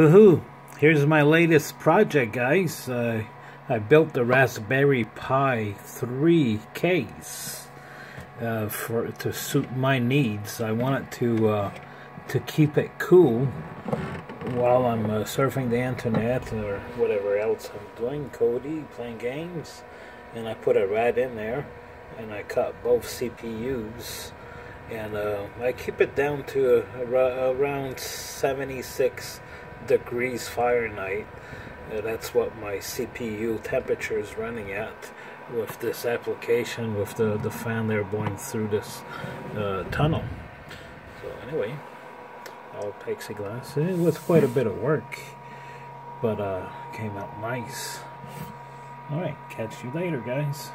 Hoo-hoo! Here's my latest project, guys. Uh, I built the Raspberry Pi 3 case uh, for to suit my needs. I wanted to uh, to keep it cool while I'm uh, surfing the internet or whatever else I'm doing, Kodi, playing games, and I put a RAD in there, and I cut both CPUs, and uh, I keep it down to around 76 degrees Fahrenheit. Uh, that's what my CPU temperature is running at with this application with the, the fan there blowing through this uh, tunnel. So anyway, all plexiglass. It was quite a bit of work, but uh, came out nice. Alright, catch you later guys.